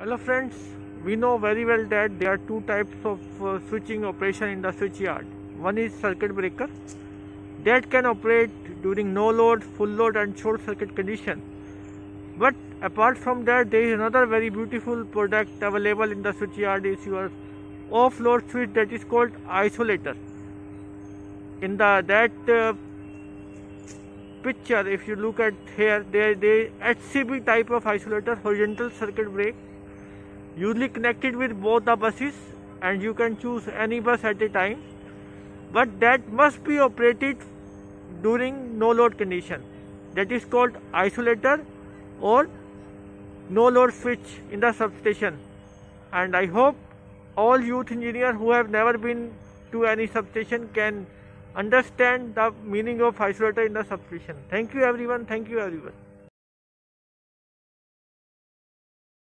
Hello friends, we know very well that there are two types of uh, switching operation in the switch yard. One is circuit breaker that can operate during no load, full load and short circuit condition. But apart from that there is another very beautiful product available in the switch yard is your off load switch that is called isolator. In the that uh, picture if you look at here there the HCB type of isolator horizontal circuit break usually connected with both the buses and you can choose any bus at a time but that must be operated during no load condition that is called isolator or no load switch in the substation and I hope all youth engineers who have never been to any substation can understand the meaning of isolator in the substation. Thank you everyone. Thank you everyone.